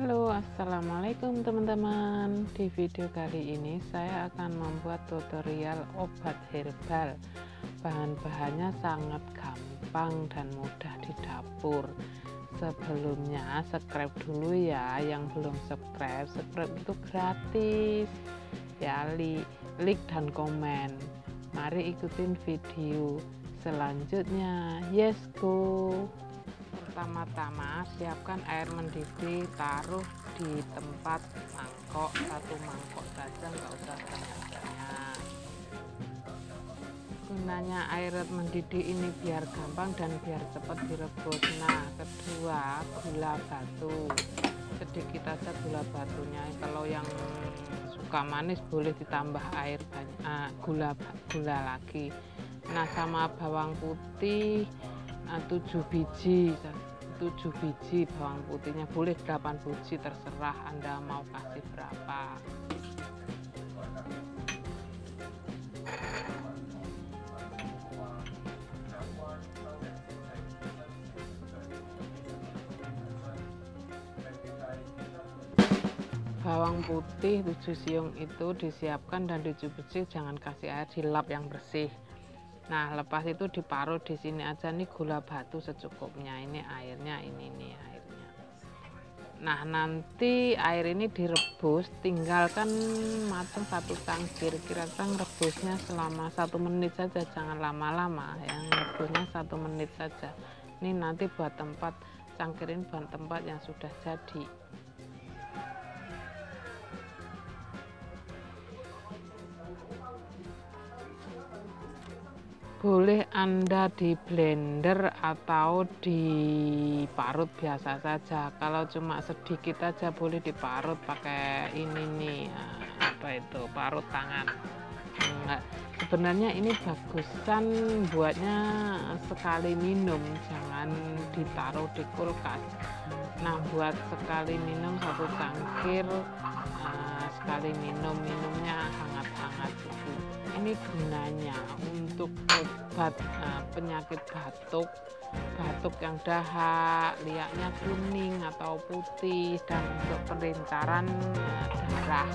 Halo assalamualaikum teman-teman. Di video kali ini saya akan membuat tutorial obat herbal. Bahan-bahannya sangat gampang dan mudah di dapur. Sebelumnya subscribe dulu ya. Yang belum subscribe subscribe itu gratis. Ya like dan komen. Mari ikutin video selanjutnya. Yes go pertama-tama siapkan air mendidih taruh di tempat mangkok satu mangkok saja nggak usah banyak-banyak. Gunanya air mendidih ini biar gampang dan biar cepat direbus nah kedua gula batu. Sedikit aja gula batunya. Kalau yang suka manis boleh ditambah air banyak uh, gula gula lagi. Nah sama bawang putih 7 biji 7 biji bawang putihnya. Boleh 8 biji terserah anda mau kasih berapa. Bawang putih 7 siung itu disiapkan dan dicuci jangan kasih air dilap yang bersih Nah, lepas itu diparut di sini aja nih gula batu secukupnya. Ini airnya, ini nih airnya. Nah, nanti air ini direbus, tinggalkan matang satu cangkir. Kira-kira rebusnya selama satu menit saja, jangan lama-lama. Yang rebusnya satu menit saja. Ini nanti buat tempat cangkirin buat tempat yang sudah jadi. Boleh Anda di blender atau diparut biasa saja kalau cuma sedikit aja boleh diparut pakai ini nih apa itu parut tangan Enggak. sebenarnya ini bagusan buatnya sekali minum jangan ditaruh di kulkas nah buat sekali minum satu cangkir uh, sekali minum minumnya itu ini gunanya untuk obat uh, penyakit batuk batuk yang dahak liaknya kuning atau putih dan untuk pelincaran uh, darah